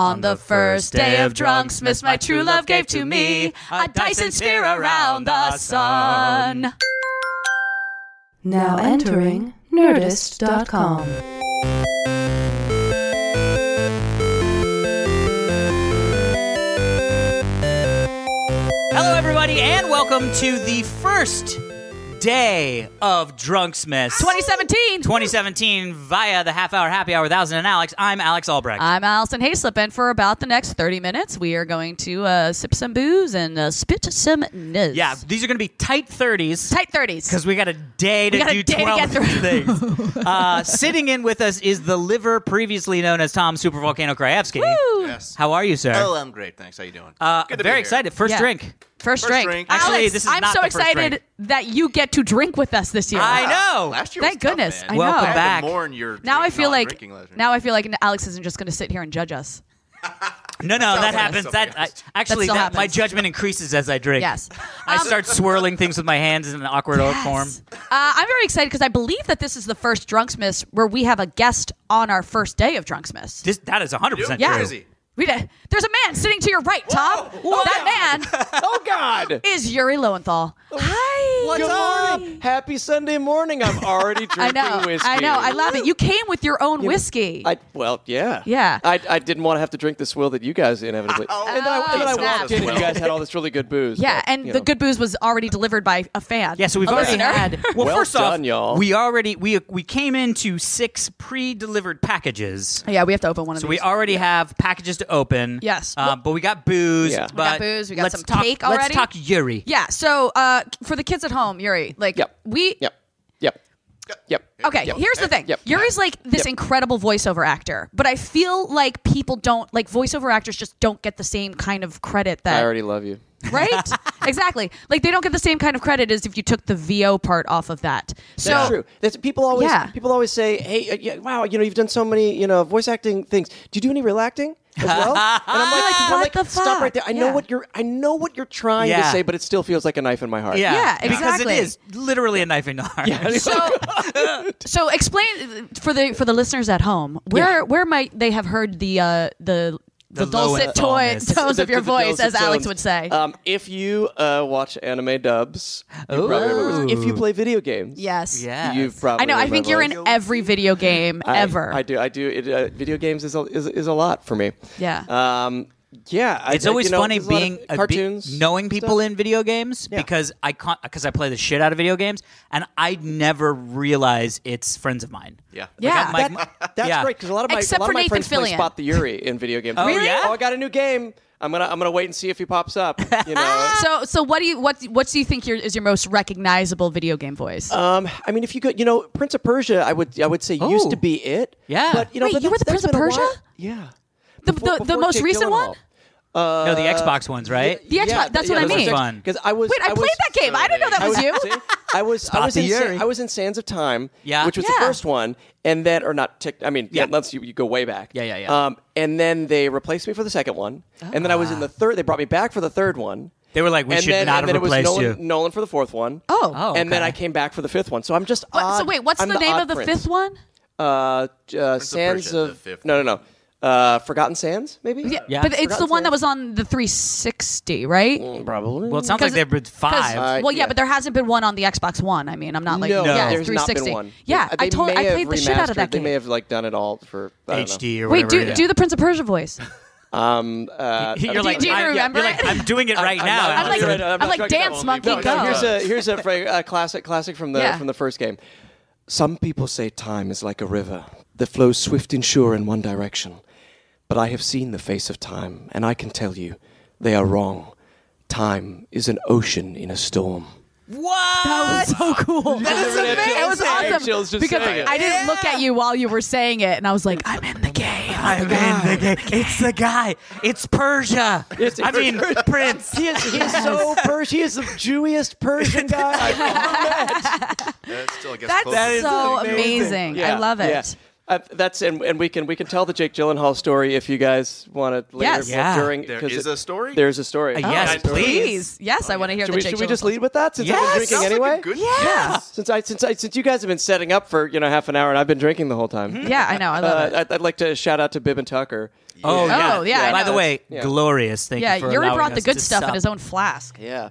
On the first day of Drunksmas, my true love gave to me a Dyson sphere around the sun. Now entering Nerdist.com. Hello, everybody, and welcome to the first day of Drunksmas 2017. 2017 via the half hour happy hour with Thousand and Alex. I'm Alex Albrecht. I'm Alison Haislip, and for about the next 30 minutes, we are going to uh, sip some booze and uh, spit some nizz. yeah, these are going to be tight 30s. Tight 30s. Because we got a day to got a do day to 12 get of these things. uh, sitting in with us is the liver previously known as Tom Super Volcano Krajewski. Woo! Yes. How are you, sir? Oh, I'm great. Thanks. How you doing? uh, Good to be very here. excited. First Yeah. drink. First, First drink. drink. Actually, Alex, this is I'm not so the first excited drink. that you get to drink with us this year. I know. Last year Thank was tough, goodness. man. I Welcome know. I had to back. mourn your Now I drink- feel like non-drinking leisure. now I feel like Alex isn't just going to sit here and judge us. No, no, that Sounds happens. something That I, else. actually, still that, my happens. judgment increases as I drink. Yes. I Um, start swirling things with my hands in an awkward oak form. Uh, I'm very excited because I believe that this is the first Drunksmas where we have a guest on our first day of Drunksmas. This, that is 100% Yeah. Yeah. true. Busy. We did. There's a man sitting to your right, Tom. Oh that man Oh God! is Yuri Lowenthal. Hi. Good morning. Happy Sunday morning. I'm already I drinking know. whiskey. I know. I love it. You came with your own whiskey. I well, yeah, Yeah. I, I didn't want to have to drink the swill that you guys inevitably. Oh, and then I, and then oh, I walked in and you guys had all this really good booze. yeah, but, and the know. good booze was already delivered by a fan. Yeah, so we've already listener. had. Well, Well first off, done, y'all. we already we we came into six pre-delivered packages. Yeah, we have to open one of So these. we already have packages to open. Yes. uh, but we got booze. Yeah. We got booze, we got let's some talk, cake Let's talk Yuri. Yeah. So uh, for the kids at home, Yuri, like Yep. we. Yep. Yep. Yep. Okay, Yep. here's the thing. Yep. Yuri's like this Yep. incredible voiceover actor, but I feel like people don't like voiceover actors just don't get the same kind of credit that I already love you. Right? exactly. Like they don't get the same kind of credit as if you took the VO part off of that. So That's true. That's people always Yeah. people always say, "Hey, uh, yeah, wow, you know, you've done so many, you know, voice acting things. Do you do any real acting as well?" And I'm like, like, I'm what like, the stop fuck? right there. I know what you're I know what you're trying Yeah. to say, but it still feels like a knife in my heart. Yeah, Yeah, Because it is literally a knife in the heart. so, so explain for the for the listeners at home where Yeah. where might they have heard the uh, the the, The dulcet toy, tones of your The- the voice, dulcet as Alex tones. would say. Um, if you uh, watch anime dubs, you probably. If you play video games, yes. Yes. you've probably. I know. I think you're voice. in every video game I- ever. I, do. I do. It, uh, video games is a, is, is a lot for me. Yeah. Um, yeah. I- It's always you know, funny there's a lot of being uh, be- cartoons, knowing people stuff. in video games Yeah. because I because I play the shit out of video games and I never realize it's friends of mine. Yeah. Yeah. Like, That, that's yeah. great because a lot of my Except a lot for of my Nathan friends play Fillion. Spot the Yuri in video games. Oh, Really? yeah? Oh, I got a new game. I'm gonna I'm gonna wait and see if he pops up. You know. so so what do you what what do you think your, is your most recognizable video game voice? Um, I mean, if you could, you know, Prince of Persia, I would, I would say used Oh. to be it. Yeah. But you know, Wait, but you were the Prince of Persia? Yeah. The- Before- the- the most Jake recent Gyllenhaal. one? no, the Xbox ones, right? The Xbox- that's what I mean. Because I was. Wait, I, was, played that game. I didn't know that was, was, you. see? I was, I was, in, Sa- I was in Sands of Time, Yeah. which was Yeah. the first one, and then, or not, tick, I mean, Yeah. yeah, unless you, you go way back. Yeah, yeah, yeah. Um, and then they replaced me for the second one, and then I was in the third. They brought me back for the third one. They were like, we and should then, not and have then it was replaced Nolan, you. Nolan for the fourth one. Oh. Oh, okay. and then. I came back for the fifth one. So I'm just. What- so wait, what's I'm the name odd of the prince. fifth one? Uh, uh, Sands Persia, the of fifth no, no, no. Uh, Forgotten Sands, maybe. Yeah, Yeah. but it's the Forgotten one that was on the 360, right? Probably. Well, it sounds like they've been five. Uh, well, yeah, yeah. but there hasn't been one on the Xbox One. I mean, I'm not like no, yeah, there's 360. not been one. Yeah, they I told I played the shit out of remastered- that They may have like done it all for I know. HD or Wait, do yeah. do the Prince of Persia voice. Um, uh, You're like, do you I, yeah, remember you're like, it? I'm doing it right I'm now. not- I'm like- doing it. I'm I'm like, dance monkey, No, go. no, here's a here's a, a classic classic from the Yeah. from the first game. Some people say time is like a river that flows swift and sure in one direction, but I have seen the face of time, and I can tell you, they are wrong. Time is an ocean in a storm. What? That was so cool. That is amazing. It was awesome chills just because it. I didn't look at you while you were saying it, and I was like, I'm in the game. Oh I'm in the game. It's the guy. It's Persia. It's- I mean, Prince. He is, he is so Persian. He is the Jewiest Persian guy I've ever met. That's still, I guess, That's close That to is so amazing. amazing. I love it. yeah. Uh, that's and, and we can we can tell the Jake Gyllenhaal story if you guys want to later Yes. Yeah. during. There 'cause is it- a story? There's a story. Uh, yes, Oh, please. Yes, I want to hear Should the we, Jake should we just Gyllenhaal lead with that since I've been drinking Sounds anyway? Like a good Yeah. Since I since I since you guys have been setting up for you know half an hour and I've been drinking the whole time. Yeah, I know. I love Uh, it. I'd, I'd like to shout out to Bib and Tucker. Oh, yeah. Oh, yeah, I By the way, Yeah. glorious. Thank Yeah, you for Yuri brought the good stuff in his own flask. Yeah.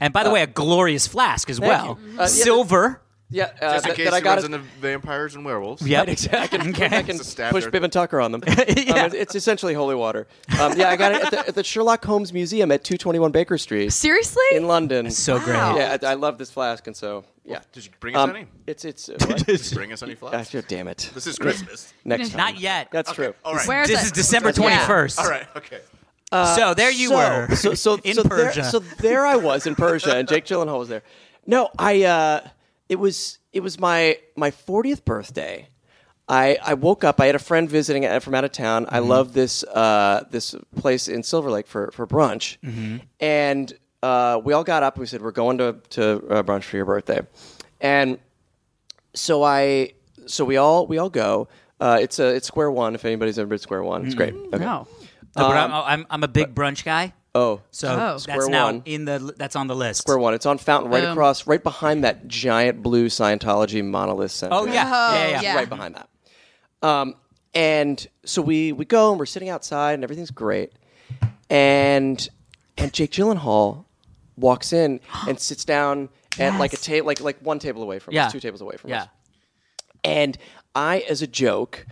And by the way, a glorious flask as well. you. Uh, yeah, Silver. Yeah, uh, Just in that, case that I got runs it. into vampires and werewolves. Yep. Right, exactly. I can, Okay. I can It's a stab push there. Bib and Tucker on them. Yeah. Um, it- it's essentially holy water. Um, yeah, I got it at the, at the Sherlock Holmes Museum at 221 Baker Street Seriously? in London. So Wow. great. Yeah, I, I love this flask, and so yeah. Did you bring us Um, any? it's it's. Uh, what? Did you bring us any Ah, flags? damn it. This is Christmas. Next time. Not yet. That's true. All right. Where's this it? is December Yeah. 21st. All right. Okay. so there you so, were. So, so, in so Persia. There, so there I was in Persia, and Jake Gyllenhaal was there. No, I. Uh, it was it was my my 40th birthday. I, I woke up. I had a friend visiting from out of town. I love this uh, this place in Silver Lake for for brunch, and uh, we all got up. and We said we're going to to uh, brunch for your birthday, and so I so we all we all go. Uh, it's a it's Square One. If anybody's ever been to Square One, it's great. Okay. No. No, but um, I'm, I'm, I'm a big brunch guy. Oh, So Oh. that's Square now One. in the that's on the list. Square One. It's on Fountain, right Boom. across, right behind that giant blue Scientology monolith center. Oh yeah. Oh, yeah, yeah, yeah. right behind that. Um, and so we we go and we're sitting outside and everything's great, and and Jake Gyllenhaal walks in and sits down at like a table, like like one table away from Yeah. us, two tables away from Yeah. us. And I, as a joke,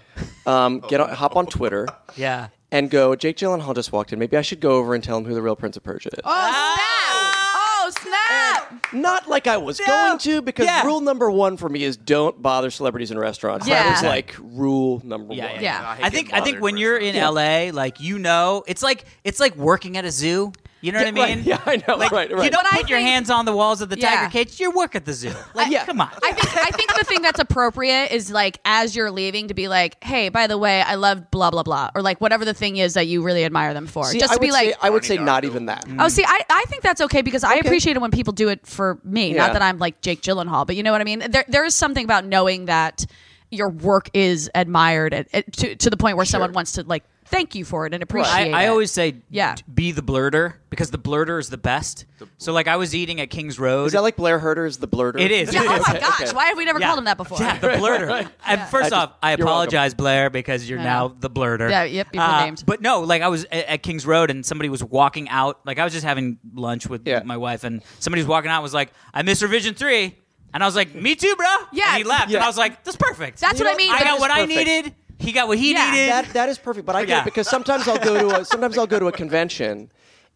um, get on, hop on Twitter Yeah. And go. Jake Gyllenhaal just walked in. Maybe I should go over and tell him who the real Prince of Persia is. Oh, snap! Oh, oh snap! Not like I was going to, because Yeah. rule number one for me is don't bother celebrities in restaurants. Yeah. That was like rule number Yeah, one. Yeah. hate I think I think when you're in. LA, like you know, it's like it's like working at a zoo. You know what I Yeah, right. mean? Yeah, I know. Like, right, You don't But I put your hands on the walls of the Yeah. tiger cage. You work at the zoo. Like, Yeah. come on. I think I think the thing that's appropriate is like as you're leaving to be like, hey, by the way, I love blah blah blah, or like whatever the thing is that you really admire them for. See, Just I to be like, say, I would Barney say not even that. oh, see, I, I think that's okay because I appreciate it when people do it for me. Yeah. Not that I'm like Jake Gyllenhaal, but you know what I mean. There there is something about knowing that your work is admired at, at- to to the point where someone wants to like thank you for it and appreciate I, it. I always say, Yeah. d- be the blurter because the blurter is the best. So like I was eating at King's Road. Is that like Blair Herter's The Blurter? It is. Yeah, oh my gosh, okay. why have we never Yeah. called him that before? Yeah, the blurter. And first I just- off, I you're apologize, Blair, because you're now the blurter. Yeah, yep, you've been Uh, named. But no, like I was at, at King's Road and somebody was walking out. Like I was just having lunch with Yeah. my wife, and somebody was walking out and was like, I miss Revision 3. And I was like, me too, bro. Yeah. And he left. Yeah. And I was like, that's perfect. That's You what I know, mean. I got is what I needed. He got what he Yeah. needed. That that is perfect, but I get Yeah. it because sometimes I'll go to a, sometimes I'll go to a convention,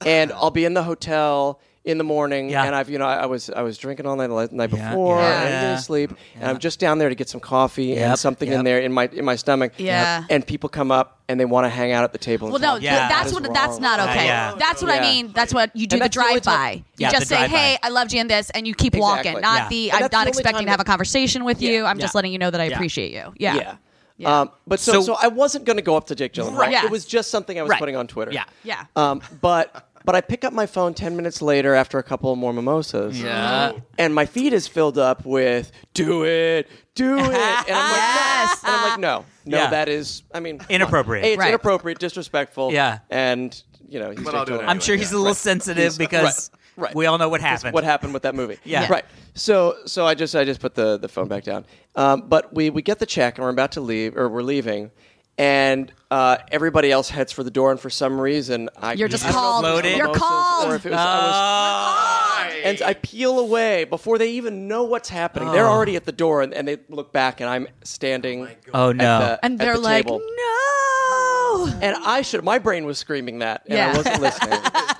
and I'll be in the hotel in the morning, Yeah. and I've you know I, I was I was drinking all night the night Yeah, before, yeah. and I didn't sleep, and I'm just down there to get some coffee Yep, and something yep. in there in my in my stomach, Yeah. and people come up and they want to hang out at the table. and Well, no. Yeah. that's That what is that's not okay. yeah. That's what I mean. That's what you do the that's the only drive by. time- You Yeah, just say, drive-by. "Hey, I loved you in this," and you keep Exactly. walking. Not Yeah. the I'm that's the not expecting to have a conversation with you. I'm just letting you know that I appreciate you. Yeah. Yeah. Yeah. Um, but so, So- so I wasn't going to go up to Jake Gyllenhaal. Right. Yeah. It was just something I was Right. putting on Twitter. Yeah. Yeah. Um, but but I pick up my phone ten minutes later after a couple more mimosas. Yeah. And my feed is filled up with "Do it, do it," and I'm like, Yes. no. and I'm like, no, no, Yeah. that is, I mean, Inappropriate. A, it's Right. inapproproate, disrespectful. Yeah. and you know, he's But Jake I'll do it Gyllenhaal. I'm sure he's a little sensitive because right, right. we all know what That's happened. What happened with that movie? Yeah. right. So so I just I just put the the phone back down. Um, but we we get the check and we're about to leave or we're leaving. And uh, everybody else heads for the door, and for some reason, I You're just I don't know if called. it was You're mimosas called. Or if it was, I was, Oh. and I peel away before they even know what's happening. They're already at the door, and, and they look back, and I'm standing. Oh, at no. the- and they're the like, table. "No." and I should. My brain was screaming that, and Yeah. I wasn't listening.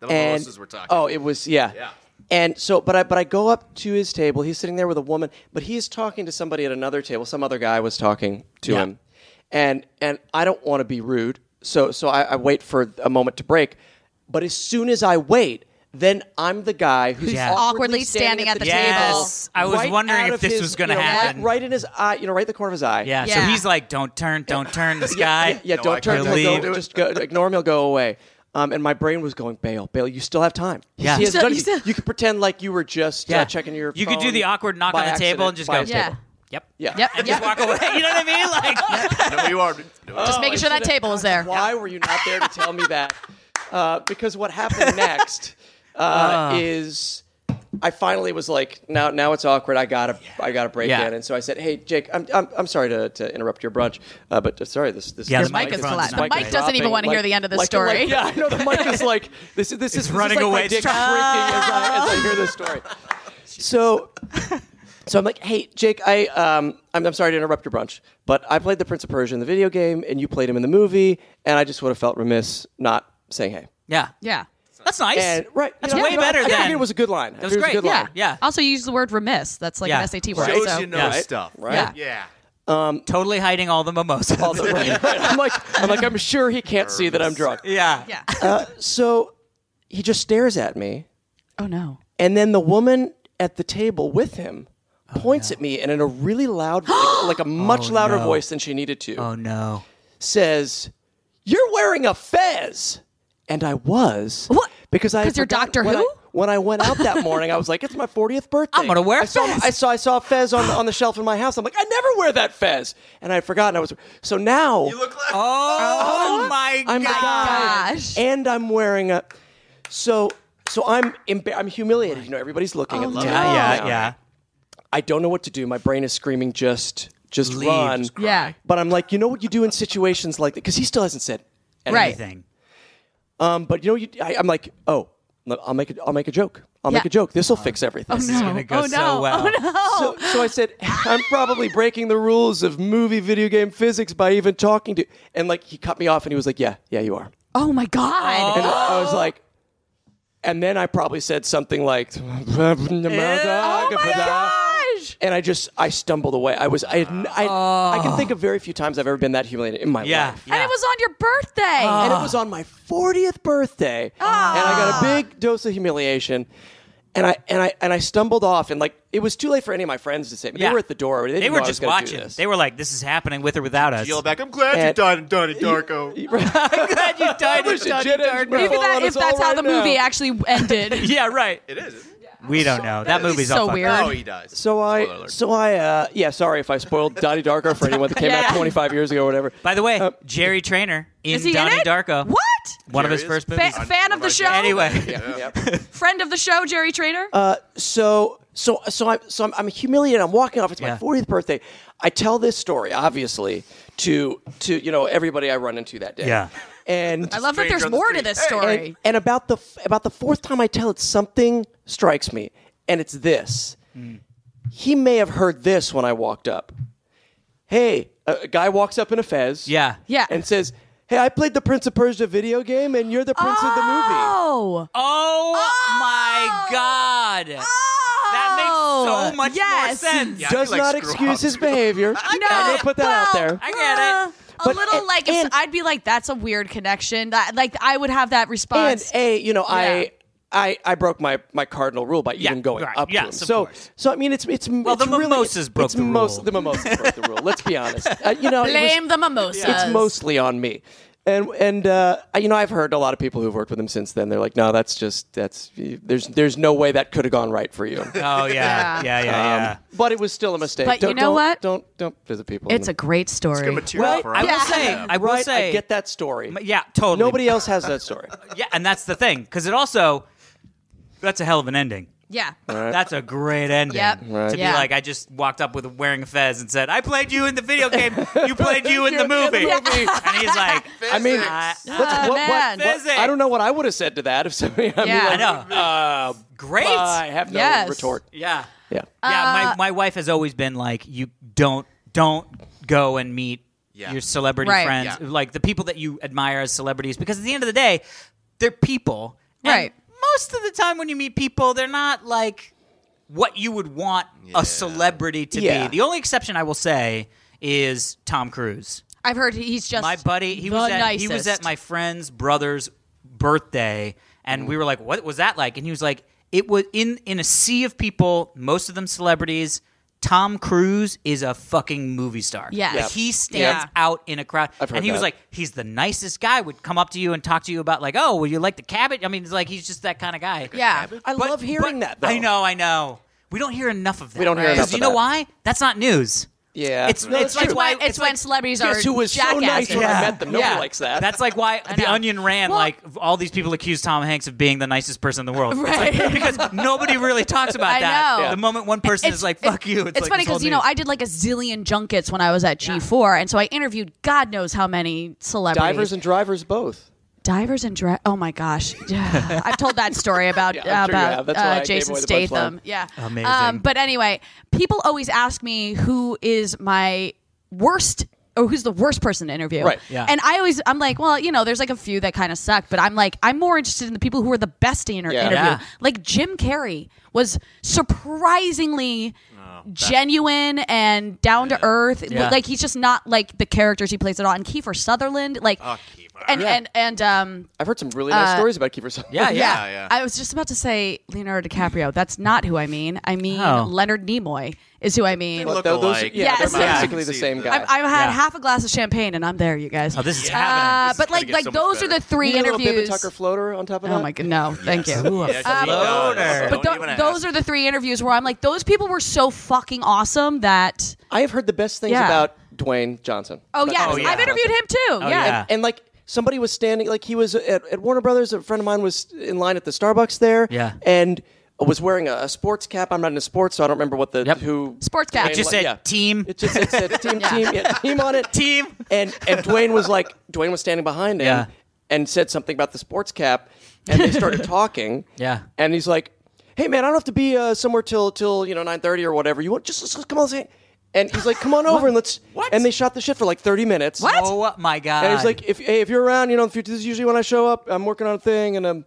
The and mimosas we're talking. oh, it was yeah. Yeah. And so, but I but I go up to his table. He's sitting there with a woman, but he's talking to somebody at another table. Some other guy was talking to Yeah. him, and and I don't want to be rude, so so I, I wait for a moment to break. But as soon as I wait, then I'm the guy who's Yeah. Awkwardly standing at the table. Yes. I was right wondering if this his, was gonna you know, happen. Right, right in his eye, you know, right in the corner of his eye. Yeah, so he's like, don't turn, don't turn, this guy. Yeah, No, don't I turn. can't He'll leave. go, just go, ignore him. He'll go away. Um, and my brain was going, Bail, Bail, you still have time. Yeah. He You hasn't still- done you anything. still- you could pretend like you were just Yeah. uh, checking your. You could do phone the awkward knock by on the table accident and just by go, his Yeah. table. Yep. Yeah. Yep. And yep. just walk away. You know what I mean? Like, No, you are. No, Just Oh, making sure that table is there. Why were you not there to tell me that? Uh, because what happened next uh, is I finally was like, now now it's awkward. I gotta I gotta break Yeah. in, and so I said, hey Jake, I'm I'm, I'm sorry to, to interrupt your brunch, uh, but uh, sorry this this Yeah, this the mic is collapsed. The mic mic doesn't even wanna hear the end of the like- story. like- yeah, I know the mic is like this. is This is this is running like away. It's dick trying- shrinking as I, as I hear this story. So. So I'm like, hey, Jake, I, um, I'm, I'm sorry to interrupt your brunch, but I played the Prince of Persia in the video game, and you played him in the movie, and I just would have felt remiss not saying hey. yeah. Yeah. That's nice. And right, That's you know, way you know, better I, I than- it was a good line. That was great. It was a good Yeah. line. Yeah. Also, you use the word remiss. That's like Yeah. an SAT word. Shows so. you know Yeah. stuff. Right. Yeah. Yeah. Um, totally hiding all the mimosas. All the- right, right. I'm like, I'm like, I'm sure he can't see that I'm drunk. yeah. Yeah. Uh, so he just stares at me, oh no. and then the woman at the table with him oh, points at me, and in a really loud, like, like a much Oh, louder no. voice than she needed to, Oh no. says, "You're wearing a fez," and I was. What? Because I 'Cause you're Doctor when Who? I, when I went out that morning, I was like, "It's my 40th birthday. I'm gonna wear a I saw, fez. I saw I saw a fez on on the shelf in my house. I'm like, I never wear that fez, and I had forgotten. I was so now You look like. Oh, uh-huh. my I'm the god. guy, gosh. and I'm wearing a. So so I'm emba- I'm humiliated. You know, everybody's looking at the love table. Yeah, yeah, yeah. I don't know what to do. My brain is screaming, just just Leave, run. just Yeah. But I'm like, you know what you do in situations like that? Because he still hasn't said anything. Right. Anything. Um, but you know, you, I, I'm like, oh, I'll make a, I'll make a joke. I'll make a joke. This will fix everything. This is gonna go oh no. so well. Oh no. So, so I said, I'm probably breaking the rules of movie video game physics by even talking to. And like, he cut me off, and he was like, yeah, yeah, you are. Oh my god. And I was like, and then I probably said something like, oh oh my gosh. and I just I stumbled away. I was I had, n- I, I can think of very few times I've ever been that humiliated in my Yeah. life. yeah. And it was on your birthday. and it was on my 40th birthday and i got a ah. big dose of humiliation and I and I and I stumbled off and like it was too late for any of my friends to say Yeah. they were at the door they, didn't They know were I was just gonna do watching. this. They were like, "This is happening with or without us." Yell back. I'm glad you And- died in Donnie Darko. I'm glad you died in wish a Donnie jet engine Darko. would Maybe that if that's how right the movie now. actually ended. Yeah, right. It is. Isn't it? We don't know. That movie's so all fucked weird. Oh, he dies. so Spoiler I alert. so I uh yeah sorry if I spoiled Donnie Darko for anyone that came Yeah. out 25 years ago or whatever By the way, Uh, Jerry Trainor in Is he Donnie in it? Darko. What? One of Jerry his is? first Fa- movies. fan of the show. Anyway, yeah. Friend of the show, Jerry Trainor. Uh, so so so I'm so I'm, I'm humiliated. I'm walking off. It's Yeah. my 40th birthday. I tell this story obviously to to you know everybody I run into that day. Yeah. And I love that stranger there's on the more to street. this Hey. story. and, and about the f- about the fourth time I tell it, something strikes me, and it's this. He may have heard this when I walked up. Hey, a, a guy walks up in a fez. yeah, yeah. And says, "Hey, I played the Prince of Persia video game, and you're the prince of the movie." Oh. Oh, my god. That makes so much Oh. yes. more sense. Yeah. Does Like, not excuse up. his behavior. No, I'm gonna put that out there. I get it. uh, A little and- like if, and- I'd be like, that's a weird connection. That like I would have that response. And a, you know, Yeah. I. I, I broke my, my cardinal rule by even going right. up to Yes, him. of So course. so I mean it's it's Well, it's the really, mimosas broke it's the most, rule. The mimosas broke the rule. Let's be honest. Uh, you know, it was- Blame the mimosas. it's mostly on me. And and uh, I- you know I've heard a lot of people who've worked with him since then. They're like, no, that's just that's there's there's no way that could have gone right for you. Oh yeah, yeah, yeah, yeah. Um, but it was still a mistake. But you Don't- know don't- what? Don't don't visit people. It's a great story. Good material Right? for I us. will Yeah. say, I will right. say, I get that story. Yeah, totally. Nobody else has that story. Yeah, and that's the thing because it also that's a hell of an ending. yeah. That's a great ending. Yep. Right. To be Yeah. like, I just walked up with wearing a fez and said, "I played you in the video game. You played you in the movie." Yeah. And he's like, I mean, I- let's- Ah, what- what- man. what- I don't know what I would have said to that if somebody. I mean, Yeah. like, I know. Uh, Great. I have no Yes. retort. Yeah. Yeah. Yeah, Uh, my, my wife has always been like, you don't don't go and meet Yeah. your celebrity Right. friends, Yeah. like the people that you admire as celebrities, because at the end of the day, they're people. And Right. Most of the time, when you meet people, they're not like what you would want Yeah. a celebrity to Yeah. be. The only exception I will say is Tom Cruise. I've heard he's just My buddy, he the was at, nicest. he was at my friend's brother's birthday, and we were like, "What was that like?" And he was like, "It was in in a sea of people, most of them celebrities." Tom Cruise is a fucking movie star. Yeah. Like, Yep. he stands Yeah. out in a crowd, I've heard and he was that. like, he's the nicest guy. Would come up to you and talk to you about like, "Oh, well, you like the cabbage?" I mean, it's like he's just that kind of guy. Yeah. I But- love hearing but- that. Though. I know, I know. We don't hear enough of that. We don't hear Right. enough 'Cause of you know that. why? That's not news. Yeah. It's- No, it's that's like true. why- When, it's, it's when like- celebrities Guess are who was so nice jackasses. when I met them? Nobody likes that. That's like why The. Onion ran Well- like all these people accuse Tom Hanks of being the nicest person in the world. Right. like- because nobody really talks about I that. know. The moment one person is like, "Fuck you," it's, It's, like funny because you know. I did like a zillion junkets when I was at G4, and so I interviewed God knows how many celebrities. Divers and drivers both. Divers and dra- oh my gosh, Yeah, I've told that story about Yeah, I'm sure about have. That's why uh, Jason Statham. Yeah, Amazing. Um, but anyway, people always ask me who is my worst. Or who's the worst person to interview? Right. Yeah. And I always, I'm like, well, you know, there's like a few that kind of suck, but I'm like, I'm more interested in the people who are the best to inter- Yeah. interview. Yeah. Like Jim Carrey was surprisingly genuine and down to earth. Yeah. Like he's just not like the characters he plays at all. And Kiefer Sutherland, like, and and and um, I've heard some really nice Uh, stories about Kiefer Sutherland. Yeah, yeah. Yeah, yeah. I was just about to say Leonardo DiCaprio. That's not who I mean. I mean Oh. Leonard Nimoy is who I mean. They look Tho- those, alike. yeah, Yes. they're Yeah. basically the same guy. I've, I've had Yeah. half a glass of champagne and I'm there, you guys. Oh, this is Uh, happening. but gonna like, like so much those are the three You need a little interviews. Tucker floater on top of that. Oh my god, no, thank you. Ooh, a Yeah, Uh, floater. But Don't tho- even those ask. are the three interviews where I'm like, those people were so fucking awesome that. I have heard the best things Yeah. about Dwayne Johnson. Oh But- yeah, Oh, yeah. I've interviewed him too. Oh, yeah. yeah. And like somebody was standing, like he was at, at Warner Brothers. A friend of mine was in line at the Starbucks there. Yeah. And was wearing a, a sports cap. I'm not into sports, so I don't remember what the Yep. who Sports cap. Dwayne It just was- said yeah. team. It just it said team, team, yeah, team on it. Team. And and Dwayne was like, Dwayne was standing behind him Yeah. and said something about the sports cap, and they started talking. Yeah. And he's like, Hey man, I don't have to be uh, somewhere till till you know nine thirty or whatever. You want just let's, let's come on, say. And he's like, Come on over and let's. What? And they shot the shit for like thirty minutes. What? Oh my god. And he's like, if hey, if you're around, you know, in the future, this is usually when I show up. I'm working on a thing, and I'm.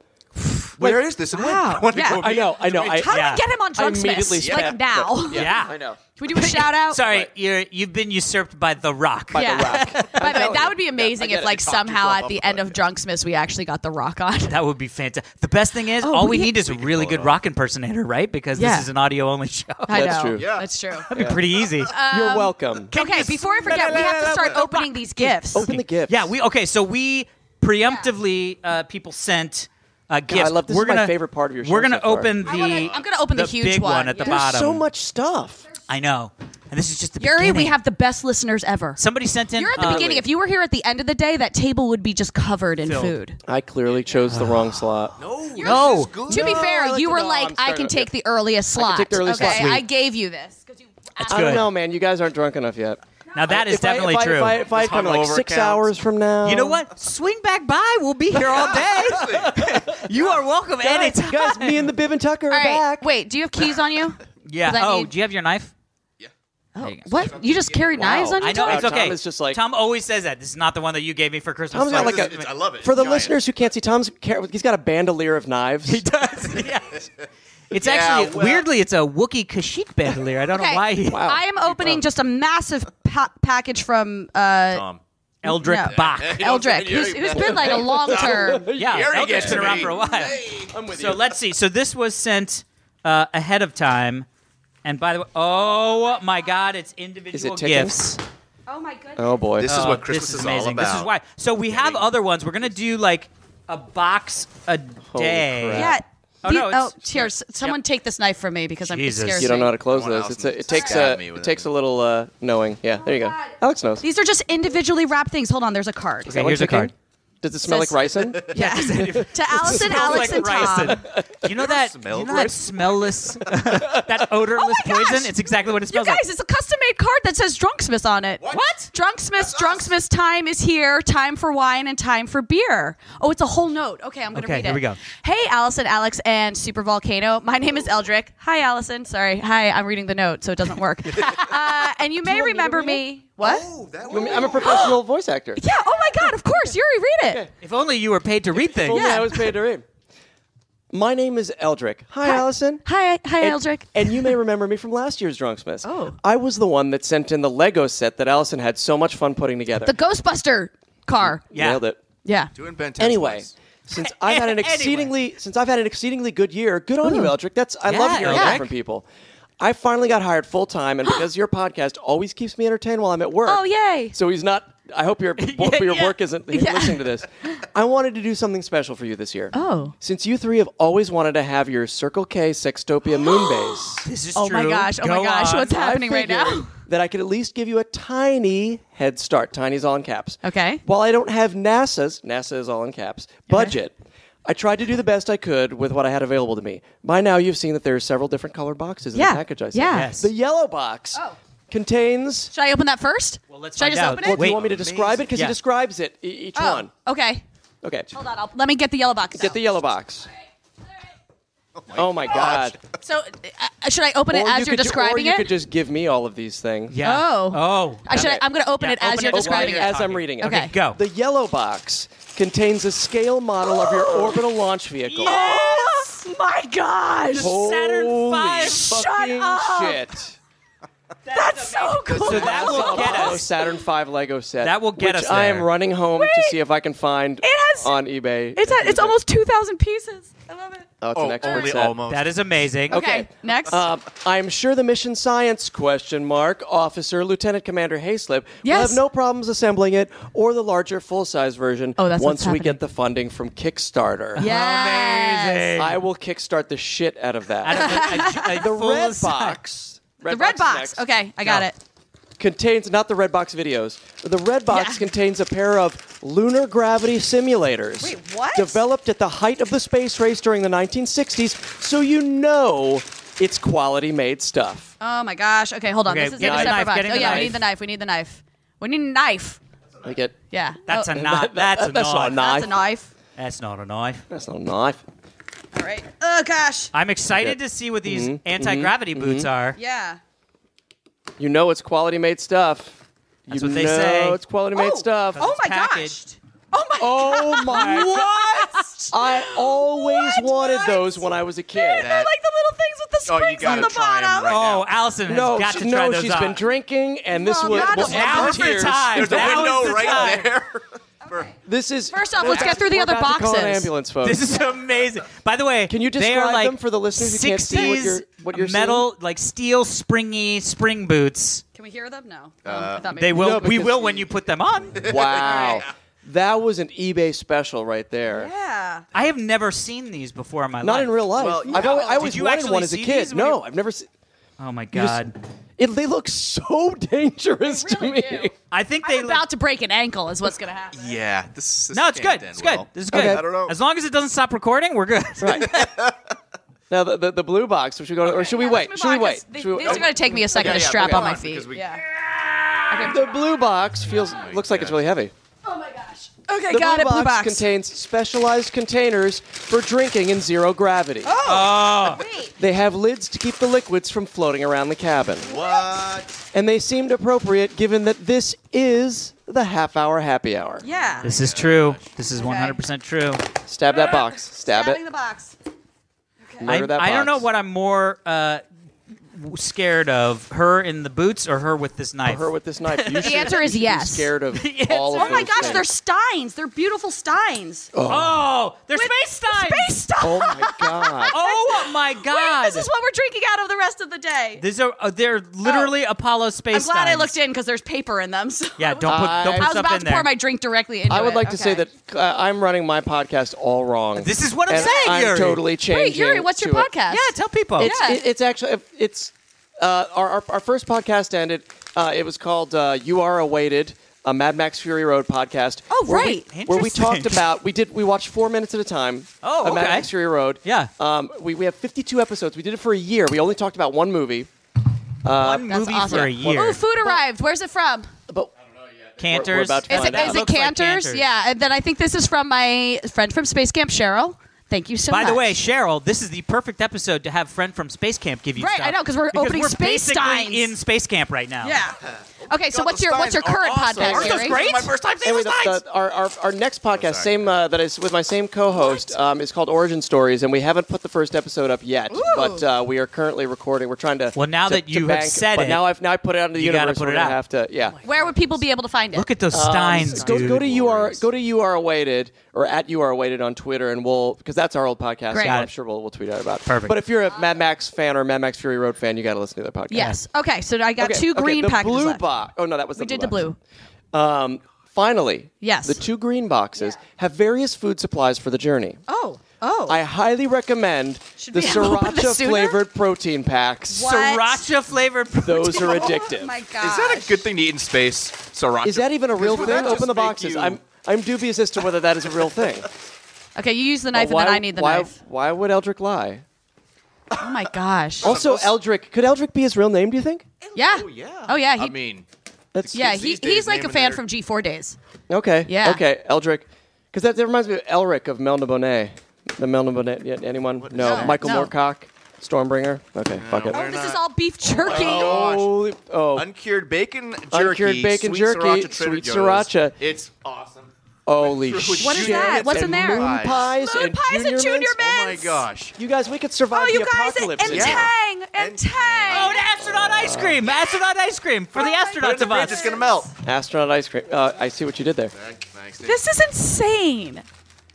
Where is this? And when? Wow. I Yeah. go I know, I know. I, How Yeah. do we get him on I immediately Drunksmas? Like now. yeah. I know. Can we do a shout out? Sorry, you're you've been usurped by The Rock. By Yeah. The Rock. By the way, that would be amazing I if, like, somehow at the end of it. Drunksmas we actually got the Rock on. That would be fantastic. The best thing is, Oh, all we we- need is a really good rock impersonator, right? Because Yeah. this is an audio only show. I That's know. true. Yeah. That's true. That'd be pretty easy. You're welcome. Okay, before I forget, we have to start opening these gifts. Open the gifts. yeah, we okay. So we preemptively uh, people sent uh, gifts. I love- this we're is my gonna, favorite part of your show. We're gonna so far. open the. I wanna- I'm gonna open the huge big one, one at the yeah. There's bottom. so much stuff. I know, and this is just the Yuri, we have the best listeners ever. somebody sent in. You're at the uh, beginning. If you were here at the end of the day, that table would be just covered in Filled. food. I clearly chose the wrong slot. No, No. this is good. To be No, fair, like you were like, I'm I starting can take the earliest I slot. take the earliest okay, slot. Sweet. I gave you this. you asked I don't know, man. You guys aren't drunk enough yet. Now that is If I- definitely if I, true. If I, if I This come like six counts. hours from now, you know what? Swing back by. We'll be here all day. you are welcome Guys, anytime. guys, me and the Bib and Tucker are All right, back. wait. Do you have keys on you? yeah. Oh, need- do you have your knife? Yeah. Oh, what? You just carry knives on you? I know Wow, it's okay. Tom is just like- Tom always says that. This is not the one that you gave me for Christmas. Tom's got Like, like This a- is- I love it. For the Giant. listeners who can't see, Tom's he's got a bandolier of knives. He does. yeah. It's Yeah, actually well- weirdly it's a Wookiee Kashyyyk bandolier. I don't Okay. know why. He, Wow. I am opening just a massive pa- package from uh, Tom. Eldrick No. Bach. Eldrick, who's, who's been like a long term. Yeah, Yuri Eldrick's gets been around me. for a while. Hey, I'm with So you. let's see. So this was sent uh, ahead of time. And by the way, oh my God, it's individual ticking? gifts. Oh my goodness. oh boy. This is Oh, what Christmas this is is all amazing. about. This is why. So we have other ones. We're gonna do like a box a day. crap. Yeah. Oh, the- no, it's- cheers. Someone take this knife from me because I'm Jesus. scared. you don't know how to close Someone those. It's a, it takes a it takes it. a little uh, knowing. Yeah, there you go. God. Alex knows. These are just individually wrapped things. Hold on, there's a card. Okay, here's a card. Does it smell like Says- ricin? Yeah. to Alison, Smells Alex, like and Tom. You know that? smelled You know that smellless, that odorless Oh my gosh! poison? It's exactly what it You smells guys, like. it's a custom made card that says Drunksmas on it. What? Drunksmas, That's us. Drunksmas time is here. Time for wine and time for beer. Oh, it's a whole note. Okay, I'm going to Okay, read it. here we go. Hey, Alison, Alex, and Super Volcano. My name is Eldrick. Hi, Alison. Sorry. Hi, I'm reading the note, so it doesn't work. uh, and you may want remember read me. What? Oh, that I one. mean, I'm a professional voice actor. Yeah. Oh my God. Of course, Yuri, read it. If only you were paid to read If things. only Yeah. I was paid to read. My name is Eldrick. Hi, Alison. Hi, hi, And- Eldrick. And you may remember me from last year's Drunksmas. Oh. I was the one that sent in the Lego set that Alison had so much fun putting together. The Ghostbuster car. Yeah. Nailed it. Yeah. Doing Ben 10 Anyway, twice. since I've had an Anyway. exceedingly since I've had an exceedingly good year, good on you, Eldrick. That's I love hearing Eldrick. that from people. I finally got hired full time, and because your podcast always keeps me entertained while I'm at work. Oh, yay. So he's not I hope your Yeah, your yeah. work isn't listening to this. I wanted to do something special for you this year. Oh. Since you three have always wanted to have your Circle K Sextopia moon base, This is Oh my gosh! Oh my gosh! on. What's I happening right now? that I could at least give you a tiny head start. Tiny's all in caps. Okay. While I don't have NASA's, NASA is all in caps, budget, I tried to do the best I could with what I had available to me. By now, you've seen that there are several different colored boxes in Yeah. the package I sent. Yeah. Yes. The yellow box Oh. contains. Should I open that first? Well, let's Should I find just out. open Well, it? do you want me to describe it? Because Yeah. he describes it e- each oh, one. okay. Okay. Hold on. I'll, let me get the yellow box. Get the yellow box. Oh my god! So uh, should I open it Or as you you're could ju- describing or you it? could just give me all of these things. Yeah. Oh. Oh. I should. Okay. I'm going to open Yeah, it as open you're it describing it. as I'm reading it. Okay. Go. The yellow box contains a scale model of your orbital launch vehicle. Oh my gosh! Saturn Holy V. Shut up. shit! That's so cool. So that will get us. Saturn V Lego set. That will get which us I am running home to see if I can find It has- on eBay. It's a, it's almost two thousand pieces. I love it. Oh, it's Oh, an expert only set. almost. That is amazing. Okay, Okay. next. Um, I'm sure the mission science question mark officer Lieutenant Commander Haislip will Yes. have no problems assembling it or the larger full size version Oh, that's what's once we happening. get the funding from Kickstarter. yes. Amazing. I will kickstart the shit out of that. Out of a, a, a the full red size- box. The red box. next, Okay, I got Go. it. Contains not the red box videos. The red box Yeah. contains a pair of lunar gravity simulators. Wait, what? Developed at the height of the space race during the 1960s, so you know it's quality made stuff. Oh my gosh. Okay, hold on. Okay, this is get in a the separate knife, box. getting Oh the yeah, we need the knife. We need the knife. We need a knife. I get Yeah. That's oh, a knife. That's a that's not a knife. knife. That's a knife. That's not a knife. That's not a knife. All right. Oh gosh. I'm excited to see what these mm-hmm. anti-gravity mm-hmm. boots mm-hmm. are. Yeah. You know it's quality made stuff. That's you what they know say. it's quality made Oh. stuff. Oh my packaged. gosh. Oh my. Oh my What? I always What? wanted What? those when I was a kid. They're like the little things with the Oh, you springs on gotta the try 'em bottom. right Oh. Alison has No, got she, to try no, those she's on. been drinking, and this Well, was not well, a Now lot. is the tears. time. There's a Now window the right time. there. For- This is First off, let's get through the other about to call an boxes. ambulance, folks. This is amazing. By the way, Can you they are describe like them for the listeners who can't see what 60s you're- what you're metal, like steel, springy spring boots. Can we hear them? No. Uh, Um, I thought maybe They will. No, we because- will when you put them on. wow, that was an eBay special right there. Yeah. I have never seen these before in my Not life. Not in real life. Well, I've yeah. always, I Did always you wanted actually one as a see kid. these when No, you- I've never seen. Oh my you just- god! It, they look so dangerous really to me. do. I think they. I'm about to break an ankle. Is what's gonna happen. yeah, this, this no, it's can't good. end It's good. well. This is good. Okay. I don't know. As long as it doesn't stop recording, we're good. Right. now the, the the blue box. Should we go? Or should we Yeah, wait? Should we wait? wait? 'cause These, Should we- these are gonna take me a second Okay, to yeah, strap okay, on my feet. we- yeah. The blue box feels looks like it's really heavy. Oh my gosh. Okay, The got blue it. Blue box box. contains specialized containers for drinking in zero gravity. Oh, Wait. They have lids to keep the liquids from floating around the cabin. What? And they seemed appropriate given that this is the half hour happy hour. Yeah. this is true. This is 100% true. Stab that box. Stab Stabbing it. the box. I, Murder that I don't know what I'm more uh, w- scared of: her in the boots or her with this knife. Her with this knife. You should answer is be yes. Scared of The all of answer- Oh my those gosh, things. they're steins. They're beautiful steins. oh, they're With space steins. Space steins. Oh my god. Oh my god! This is what we're drinking out of the rest of the day. These are uh, they're literally Apollo space I'm glad I looked in because there's paper in them. So Yeah, don't put don't I- put I was stuff about in to there. pour my drink directly into it. I would like to say Okay. that uh, I'm running my podcast all wrong. This is what I'm and saying, I'm Yuri. totally changing. Wait, Yuri, what's your to it. podcast? yeah, tell people. It's, Yeah. it- it's actually it's uh, our, our our first podcast ended. Uh, it was called uh, "You Are Awaited," a Mad Max Fury Road podcast. Oh, where right. We, where we talked about we did we watched four minutes at a time. Oh, of Mad. Max Fury Road. Yeah. Um, we we have 52 episodes. We did it for a year. We only talked about one movie. One movie awesome. for a year. Ooh, food arrived. Where's it from? But Canter's. We're- we're about to Is find it, out. is Looks it like Canter's? Canter's. Yeah, and then I think this is from my friend from Space Camp, Cheryl. Thank you so By much. By the way, Cheryl, this is the perfect episode to have friend from Space Camp give you Right, stuff. I know, 'cause we're opening we're Space basically Steins. in Space Camp right now. yeah. Okay, so what's your what's your current awesome. podcast, Aren't those great? My first time seeing Anyway, the the, the, our, our, our next podcast, sorry. same uh, that is with my same co-host, um, is called Origin Stories, and we haven't put the first episode up yet, but uh, we are currently recording. We're trying to. Well, now to- that to you have bank, said but it, now I've now I put it out into the you gotta universe. put we're it gonna out. Have to, yeah. Where would people be able to find it? Look at those steins, go, dude. go to you are go to you are awaited or at you are awaited on Twitter, and we'll because that's our old podcast. Great. so I'm sure we'll, we'll tweet out about. it. Perfect. But if you're a Mad Max fan or Mad Max Fury Road fan, you got to listen to their podcast. yes. Okay, so I got Okay, two okay, green the packages blue left. box. Oh no, that was we the did the blue. blue. Um, Finally, Yes. the two green boxes have various food supplies for the journey. Oh, oh. I highly recommend Should the we have opened this sriracha flavored protein packs. What? Sriracha flavored. Those are addictive. Oh my Is that a good thing to eat in space? Sriracha. Is that even a real thing? Open the boxes. you- I'm I'm dubious as to whether that is a real thing. Okay, you use the knife, why, and then I need the why, knife. Why would Eldrick lie? Oh my gosh. Also, Eldrick. Could Eldrick be his real name? Do you think? Oh, yeah. Oh yeah. Oh yeah. He, I mean, That's yeah. He, days he's like a fan from G4 days. okay. Yeah. Okay, Eldrick. Because that, that reminds me of Elric of Melniboné. The Melniboné. Yeah, anyone? No. that? Michael No. Moorcock, Stormbringer. Okay. fuck it. Oh, this not- is all beef oh jerky. gosh. Holy, oh, uncured bacon jerky. Uncured bacon sweet jerky, sriracha, sweet Joe's. sriracha. It's awesome. Holy shit! What is that? What's in there? Moon pies Moon and pies and junior, Junior mints? Oh my gosh. You guys, we could survive Oh, you the guys, apocalypse. and in. Tang, and And Tang. Oh, and astronaut ice cream! Astronaut ice cream for the Put it in astronauts the of fridge, us. It's gonna melt. Astronaut ice cream. Uh, I see what you did there. Thanks. This is insane.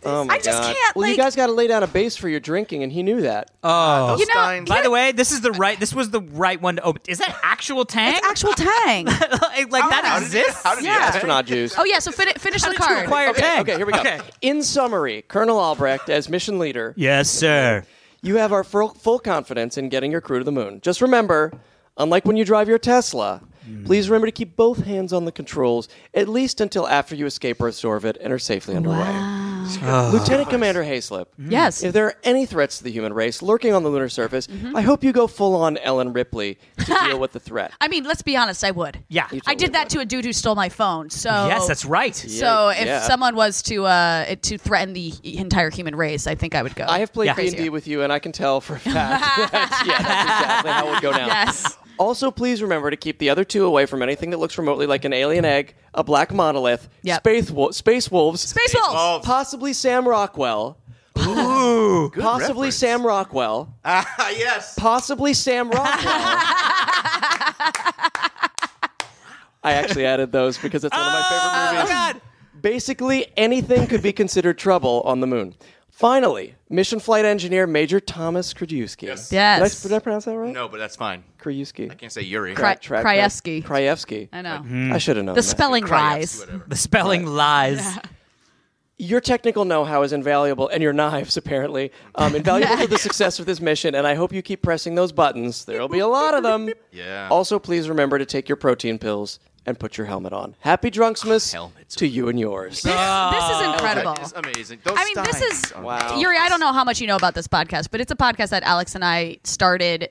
Oh my I just god. can't, well, you guys got to lay down a base for your drinking, and he knew that. Oh. oh you know, Steins. By the way, this is the right. This was the right one to open. Is that actual Tang? It's actual Tang. like, like that oh. How did you- exists? How did Yeah. get? Astronaut juice. oh yeah. So fin- finish How the did card. Okay, Tang? okay, here we go. Okay. In summary, Colonel Albrecht, as mission leader, Yes, sir. you have our full, full confidence in getting your crew to the moon. Just remember, unlike when you drive your Tesla, please remember to keep both hands on the controls, at least until after you escape Earth's orbit and are safely underway. Lieutenant Commander Haislip, Yes. if there are any threats to the human race lurking on the lunar surface, Mm-hmm. I hope you go full on Ellen Ripley to deal with the threat. I mean, let's be honest. I would. Yeah. You I did that to a dude who stole my phone. So Yes, that's right. So if Yeah. someone was to uh, to threaten the entire human race, I think I would go. I have played Yeah. D&D with you, and I can tell for a fact. that's, yeah, that's exactly how it would go down. Yes. Also, please remember to keep the other two away from anything that looks remotely like an alien egg, a black monolith, Yep. space, wo- space wolves, Space Wolves. Oh, possibly Sam Rockwell, Ooh. good possibly reference. Sam Rockwell, Ah, yes. possibly Sam Rockwell. I actually added those because it's one of my favorite Oh, movies. God. Basically, anything could be considered trouble on the moon. Finally, mission flight engineer Major Thomas Krajewski. Yes. Did I, did I pronounce that right? No, but that's fine. Krajewski. I can't say Yuri. Cry- Tra- Krajewski. Krajewski. I know. I should have known. The that. spelling Krajewski, rise. whatever. The spelling lies. Your technical know-how is invaluable, and your knives apparently um, invaluable to the success of this mission. And I hope you keep pressing those buttons. There'll be a lot of them. Yeah. Also, please remember to take your protein pills and put your helmet on. Happy Drunksmas Helmets. to you and yours. This, this is ah, incredible. That is amazing. Those I mean, this is Wow. Yuri. I don't know how much you know about this podcast, but it's a podcast that Alex and I started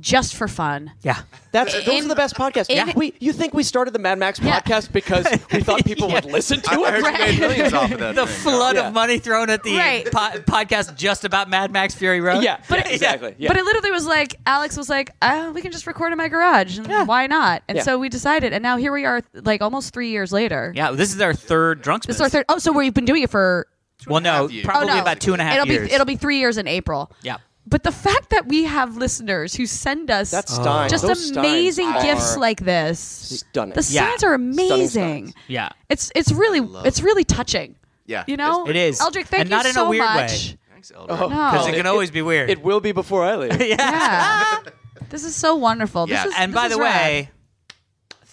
just for fun. Yeah. That's those are the best podcasts. in- we, you think we started the Mad Max Yeah. podcast because we thought people would listen to I, I it? heard you made millions off of that. The thing. flood Yeah. of money thrown at the Right. po- podcast just about Mad Max Fury Road. Yeah, But yeah, it- exactly. Yeah. But it literally was like Alex was like, uh, "We can just record in my garage, and why not?" And Yeah. so we decided, and now here we are, like almost three years later. Yeah, this is our third drunk. This is our third. Oh, so we've been doing it for Well, no, probably oh, no. about two and a half it'll years. be it'll be three years in April. yeah. But the fact that we have listeners who send us That's Stein. just Those Steins amazing are gifts like this, stunning. the Yeah. signs are amazing. Steins. Yeah. It's it's really it's really touching. Yeah. You know, It is. Eldrick, thank And not you in a so weird way. much. Thanks, oh, Eldrick. Oh, No. Because it it- can always be weird. It will be before I leave. Yeah, this is so wonderful. Yeah, This is, and this by is the rad. way,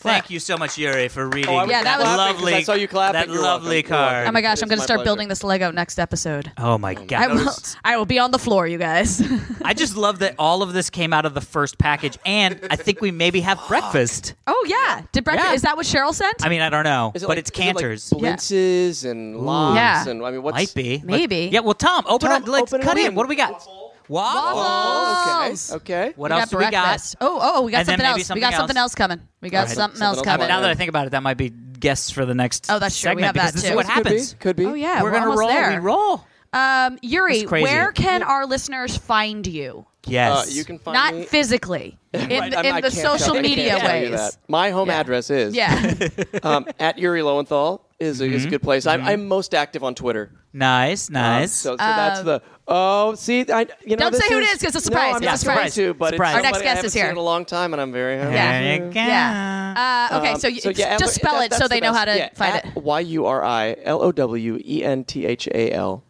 thank you so much, Yuri, for oh, reading Oh, I was Yeah, that was- clapping 'cause lovely. I saw you clapping. That You're lovely welcome. You're welcome. card. Oh my gosh, It's I'm going to my start pleasure. building this Lego next episode. Oh my oh god! I will. I will be on the floor, you guys. I just love that all of this came out of the first package, and I think we maybe have breakfast. oh yeah, did breakfast? Yeah. Is that what Cheryl sent? I mean, I don't know, Is it but like- it's is it like Canter's. blintzes and lox Yeah. and I mean what's Might be. Maybe. Yeah. Well, Tom, open Tom, up. Let's open it cut up. in. What do we got? Waffles. Waffles. Okay. Okay. What we else do we got? breakfast. Oh, oh, we got And then something maybe else. something we got something else. else coming. We got Right. something, Something else else coming. Now that I think about it, that might be guests for the next. Oh, that's true. We segment have that because this too. is what Could be, happens. Could be. oh yeah, We're, gonna almost roll. there. We roll. Um, Yuri, That's crazy. where can our listeners find you? Yes. Uh, you can find Not me. physically, in, Right, the- I'm- in I the can't social I media can't tell you ways. that. My home Yeah. address is Yeah. um, at Yuri Lowenthal is a, Mm-hmm. is a good place. I'm, I'm most active on Twitter. Nice. Um, Nice. so, so that's the oh see I you know Don't this say who it is because it's a No, surprise. I'm It's not a surprise. trying to, but Surprise. it's Our next somebody guest I haven't is seen in a long time, and I'm very happy. Yeah. There you go. yeah. Uh, okay, Um, so, you, yeah, just spell that- it so they the know how to yeah, find at it. Y U R I L O W E N T H A L.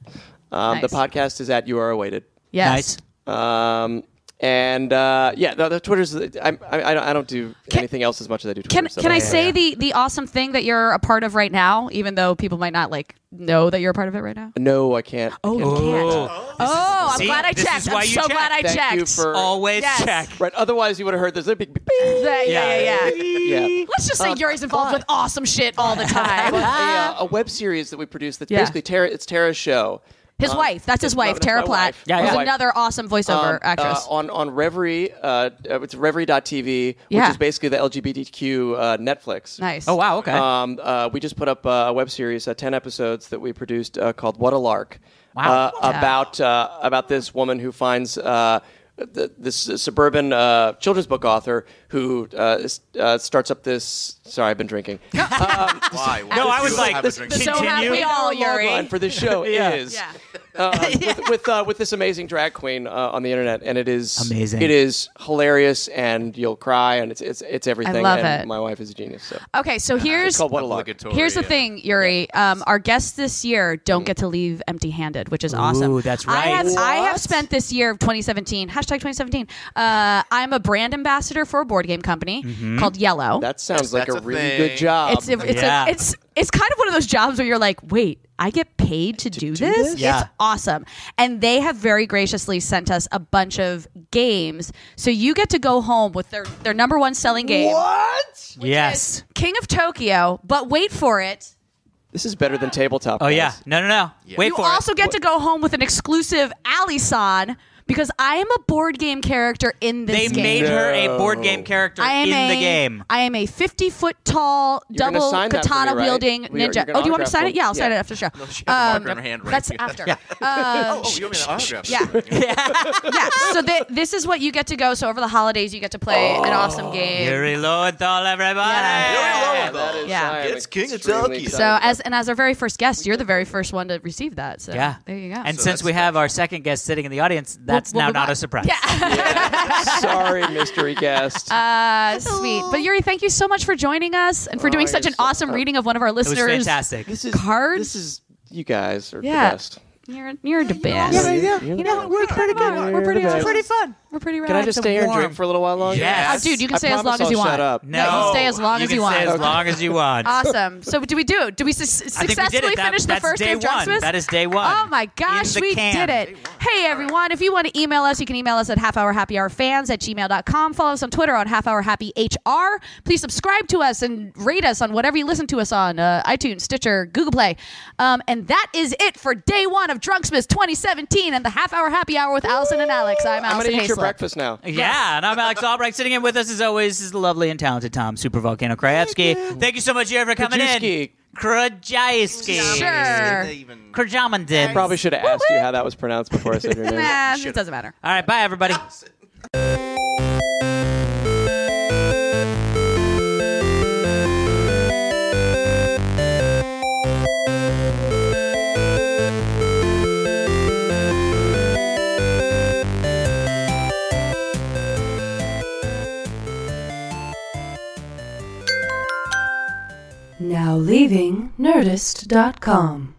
Um, The podcast is at You Are Awaited. Yes. Nice. Um, And uh, yeah, the, the Twitter's. I, I, I don't- I don't do anything else as much as I do Twitter. Can so can I that's- say the the awesome thing that you're a part of right now, even though people might not like know that you're a part of it right now? No, I can't. Oh, you Can't. can't. Oh, I'm See, glad I checked. why I'm you so checked. glad I Thank checked. you for Always Yes. check. right. Otherwise, you would have heard there's a big. bing. yeah, yeah, yeah, yeah. Yeah. Let's just say Yuri's involved with awesome shit all the time. a, uh, a web series that we produced that's Yeah. basically Tara. It's Tara's show. His Um, wife, that's his wife, Tara Platt, wife. Yeah, who's yeah. another awesome voiceover Um, actress. uh, on on Revry. Uh, uh, it's Revry.tv, which Yeah. is basically the LGBTQ uh, Netflix. nice. Oh wow. Okay. Um, uh, we just put up uh, a web series, uh, ten episodes that we produced uh, called "What a Lark," Wow. uh, Yeah. about uh, about this woman who finds uh, th- this suburban uh, children's book author who uh, is- uh, starts up this. Sorry, I've been drinking. Why? Why No, I was like, have a this- drink? this- So have Continue. all, Our Yuri. logline for this show Yeah. is Yeah. uh, with with, uh, with this amazing drag queen uh, on the internet, and it is Amazing. It is hilarious, and you'll cry, and it's it's it's everything. love and it. My wife is a genius. So Okay, so here's it's What a Lark. Here's the yeah. thing, Yuri. Um, our guests this year don't get to leave empty-handed, which is awesome. Ooh, that's I have, right. I have spent this year of 2017 hashtag 2017. Uh, I'm a brand ambassador for a board game company Mm-hmm. called IELLO. That sounds like That's a a really thing. good job. it's it's Yeah. a, it's it's kind of one of those jobs where you're like, wait, I get paid to, do, do this? this? Yeah. It's awesome. And they have very graciously sent us a bunch of games, so you get to go home with their their number one selling game, what? yes. King of Tokyo. But wait for it. This is better than tabletop. Oh guys. yeah. No, no, no. Wait you for it. You also it. get to go home with an exclusive Alison because I am a board game character in this game. They game. made her a board game character I am in a, the game. I am a 50 foot tall, You're gonna double sign that for me, katana right? wielding We are- you're ninja. gonna Oh, do you want me to autograph sign it? them? Yeah, I'll sign Yeah. it after the show. No, she has a marker in her hand right That's here. after. Yeah. Uh, Oh, you want me to autograph? yeah. yeah. So th- this is what you get to go. So over the holidays, you get to play an awesome game. Yuri Lowenthal, everybody. Yeah. Yuri Lowenthal. That is, Yeah. I am It's King of extremely Tokyo. excited So about as and as our very first guest, you're the very first one to receive that. So Yeah. there you go. And So since that's we have our second guest sitting in the audience, that's we'll now move not on. a surprise. yeah. it. Sorry, mystery guest. Uh, sweet. But Yuri, thank you so much for joining us and for doing Oh, such an so- awesome reading of one of our It was listeners. fantastic. this is cards? This is you guys are Yeah. the best. You're you're the best. Yeah, yeah. You know, we're pretty good. We're pretty the best. pretty fun. We're pretty rad. Can I just stay here and drink for a little while longer? Yes. Oh, dude, you can I stay as promise long as I'll you want. shut up. No, you can stay as long you as you want. Stay as long as you want. Awesome. So, do we do? Do we su- I think we did successfully it. That- finish the that's first day day of one. Drunksmas? That is day one. Oh my gosh, In the we can. did it. Hey everyone, if you want to email us, you can email us at halfhourhappyhourfans at gmail.com. Follow us on Twitter on halfhourhappyhr. Please subscribe to us and rate us on whatever you listen to us on, uh, iTunes, Stitcher, Google Play. Um, and that is it for day one of Drunksmas 2017 and the Half Hour Happy Hour with Alison and Alex. I'm I'm Alison gonna eat your Haislip. Breakfast now. Yeah, and I'm Alex Albrecht. Sitting in with us as always is the lovely and talented Tom Super Volcano Krajewski. Thank you so much, Yuri, for coming Krajewski. in. Krajewski. Sure. Even- Krajamandin. Probably should have asked you how that was pronounced before I said your name. Nah, it doesn't matter. All right, bye, everybody. Now leaving Nerdist.com.